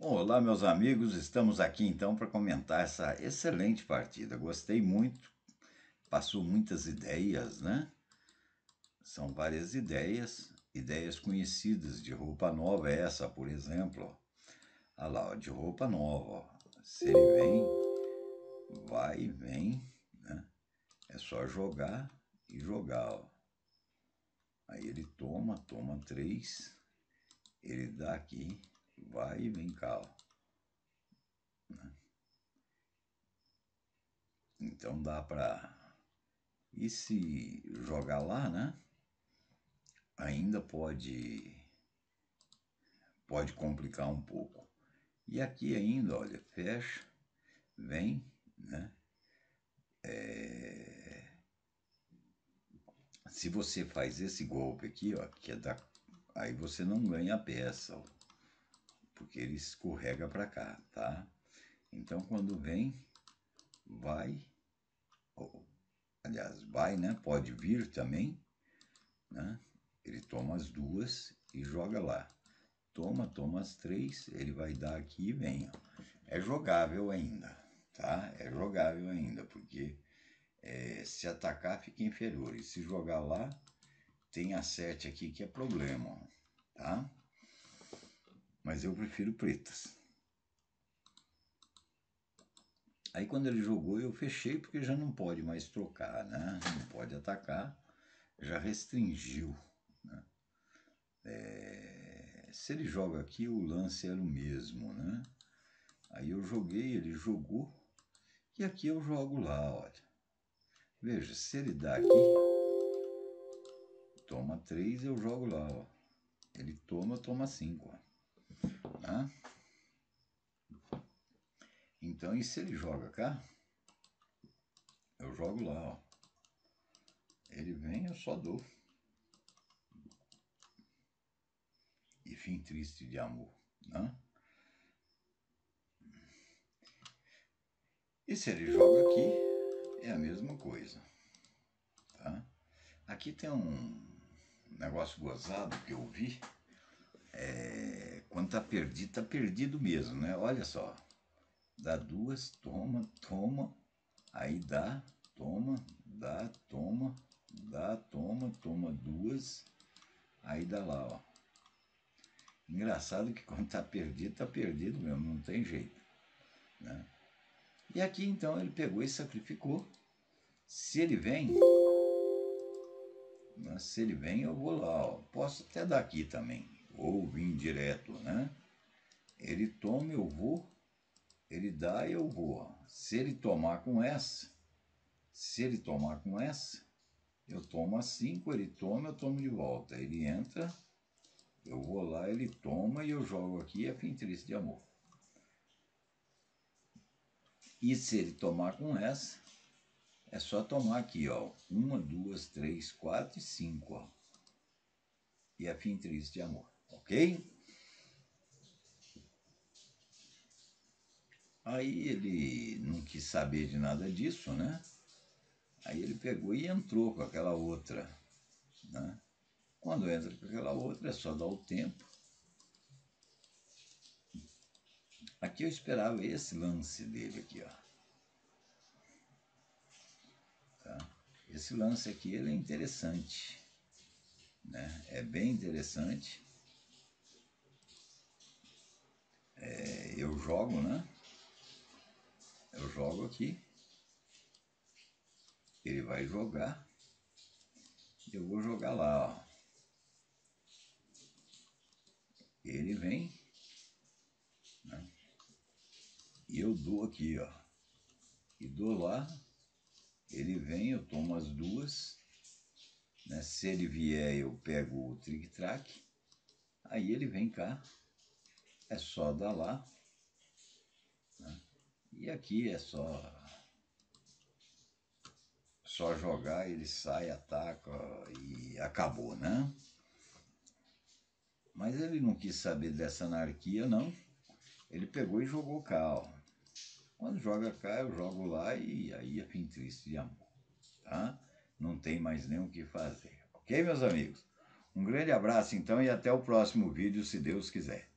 Olá, meus amigos, estamos aqui então para comentar essa excelente partida. Gostei muito, passou muitas ideias, né? São várias ideias, ideias conhecidas de roupa nova, essa, por exemplo. Olha lá, de roupa nova. Ele vem, vai e vem, né? É só jogar e jogar, ó. Aí ele toma, toma três, ele dá aqui, vai e vem cá, ó. Né? Então dá para e se jogar lá, né? Ainda pode pode complicar um pouco. E aqui ainda, olha, fecha, vem, né? É... Se você faz esse golpe aqui, ó, que é da... aí você não ganha a peça, ó porque ele escorrega para cá, tá? Então, quando vem, vai, ou, aliás, vai, né? Pode vir também, né? Ele toma as duas e joga lá. Toma, toma as três, ele vai dar aqui e vem. Ó. É jogável ainda, tá? É jogável ainda, porque é, se atacar fica inferior. E se jogar lá, tem a sete aqui que é problema, ó, tá? Mas eu prefiro pretas. Aí quando ele jogou eu fechei porque já não pode mais trocar, né? Não pode atacar, já restringiu. Né? É... Se ele joga aqui o lance era o mesmo, né? Aí eu joguei, ele jogou e aqui eu jogo lá, olha. Veja, se ele dá aqui, toma três, eu jogo lá, ó. Ele toma, toma cinco, ó. Tá? Então, e se ele joga cá? Eu jogo lá, ó. Ele vem, eu só dou. E fim triste de amor, né? E se ele joga aqui, é a mesma coisa, tá? Aqui tem um negócio gozado que eu vi, é, quando tá perdido, tá perdido mesmo, né? Olha só. Dá duas, toma, toma, aí dá, toma, dá, toma, dá, toma, toma duas, aí dá lá, ó. Engraçado que quando tá perdido, tá perdido mesmo, não tem jeito, né? E aqui então ele pegou e sacrificou. Se ele vem, né? se ele vem eu vou lá, ó. Posso até dar aqui também, ou vim direto, né? Ele toma, eu vou, ele dá, eu vou. Se ele tomar com essa, se ele tomar com essa, eu tomo a 5, ele toma, eu tomo de volta. Ele entra, eu vou lá, ele toma e eu jogo aqui é fim triste de amor. E se ele tomar com essa, é só tomar aqui, ó. Uma, duas, três, quatro e cinco, ó. E é fim triste de amor ok? Aí ele não quis saber de nada disso, né? Aí ele pegou e entrou com aquela outra, né? Quando entra com aquela outra, é só dar o tempo. Aqui eu esperava esse lance dele aqui, ó. Tá? Esse lance aqui ele é interessante, né? É bem interessante. É, eu jogo, né? Eu jogo aqui. Ele vai jogar. Eu vou jogar lá, ó. Ele vem. Né? E eu dou aqui, ó. E dou lá. Ele vem, eu tomo as duas. Né? Se ele vier, eu pego o trick-track. Aí ele vem cá é só dar lá. Né? E aqui é só só jogar, ele sai, ataca e acabou, né? Mas ele não quis saber dessa anarquia, não. Ele pegou e jogou cá, ó. Quando joga cá, eu jogo lá e aí é fim triste de amor, tá? Não tem mais nem o que fazer, ok, meus amigos? Um grande abraço, então, e até o próximo vídeo, se Deus quiser.